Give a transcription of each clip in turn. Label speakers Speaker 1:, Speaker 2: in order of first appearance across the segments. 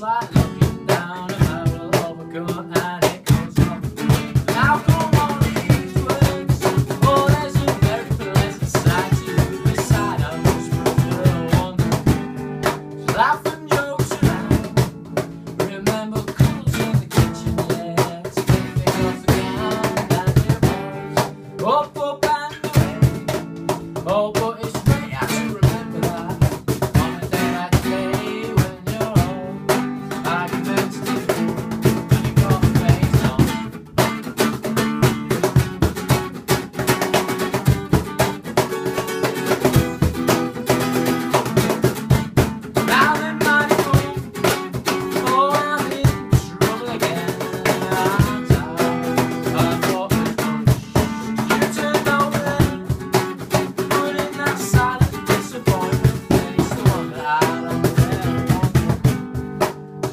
Speaker 1: lá.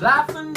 Speaker 1: laughing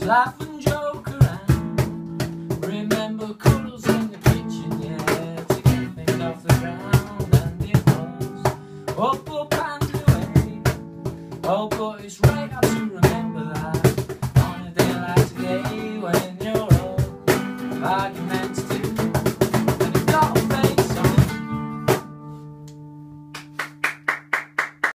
Speaker 1: Laugh and joke around. Remember cuddles in the kitchen, yeah, to get things off the ground. And it was up, up and away. Oh, but it's right up to remember.